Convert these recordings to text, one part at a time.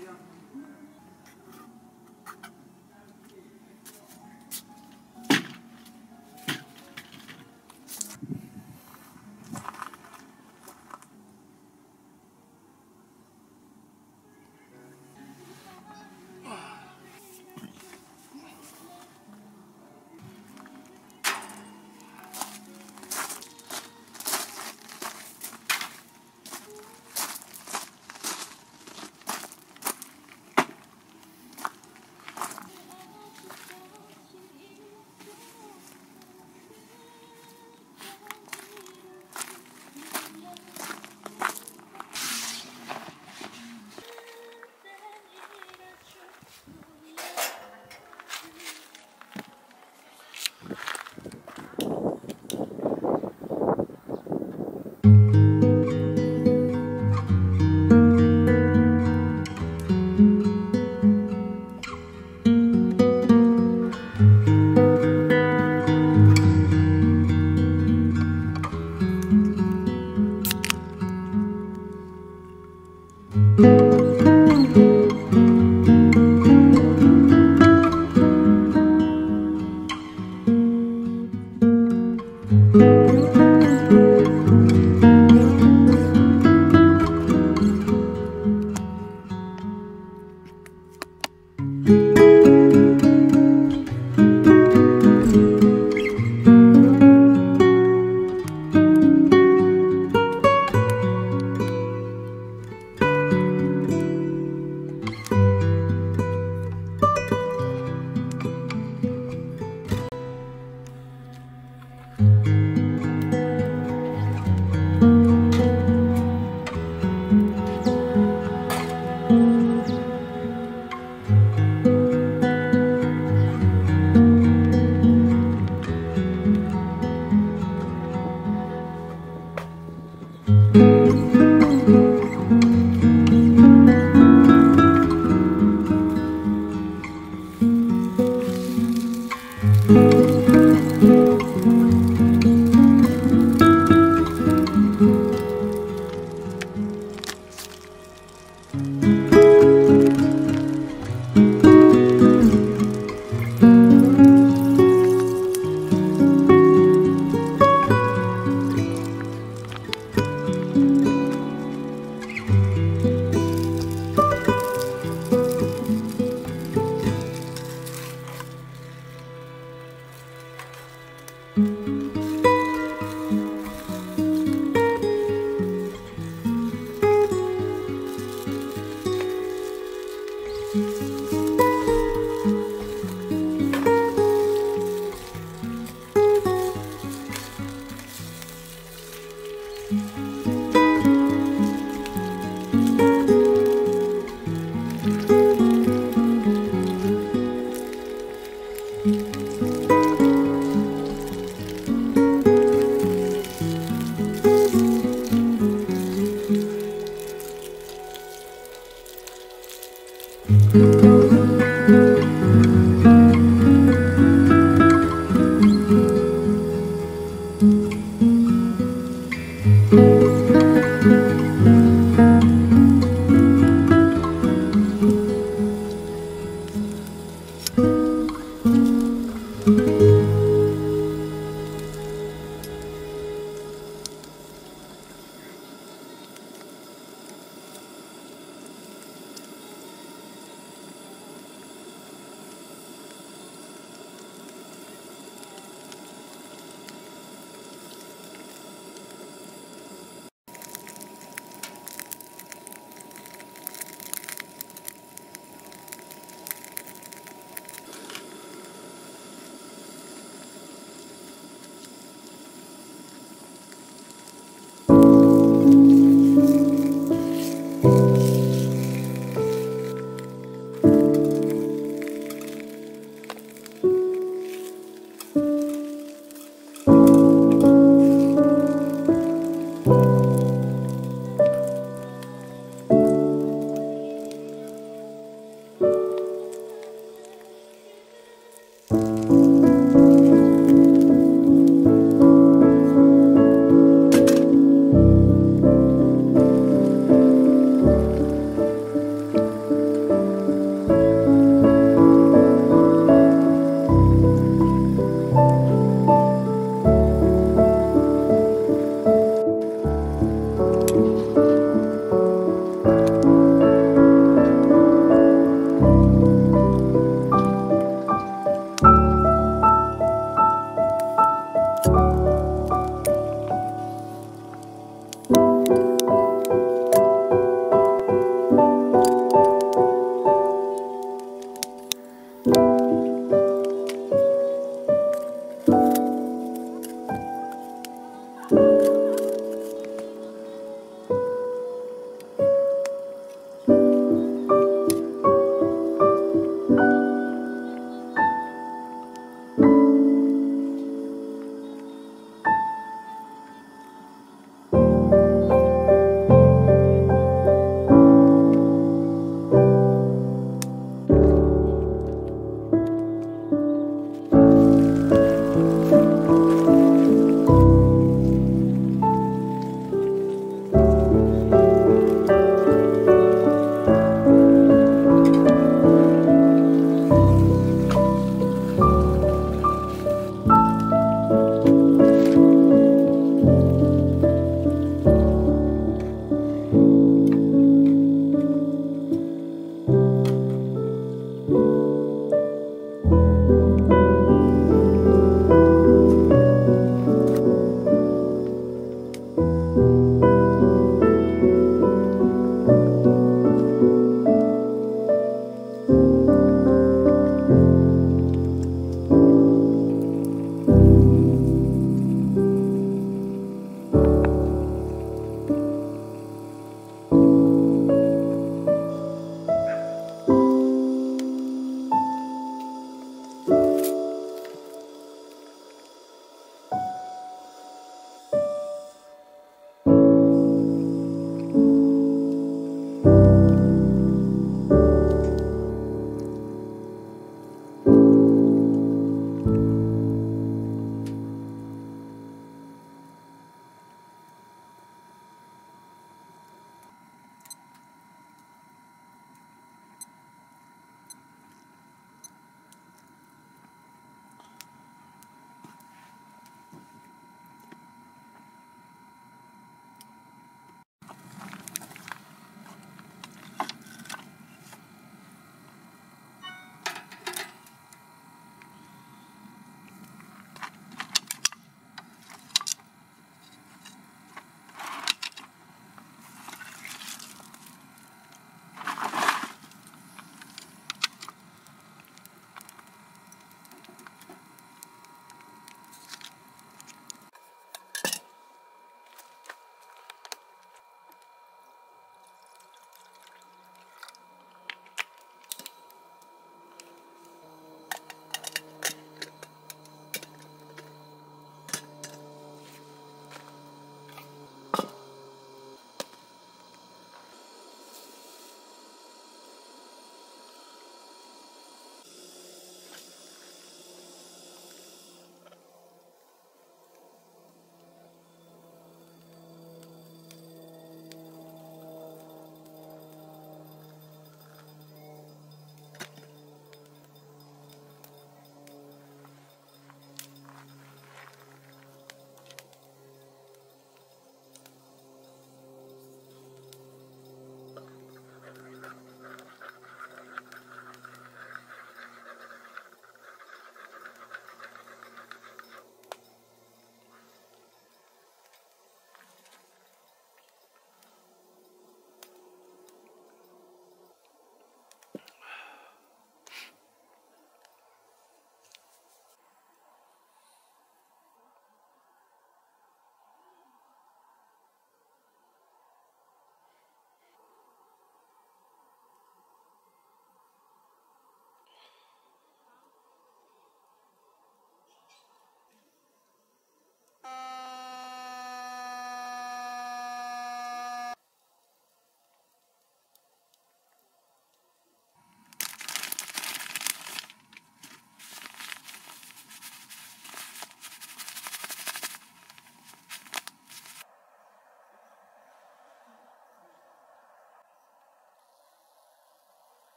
Hallelujah.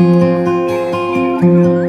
Thank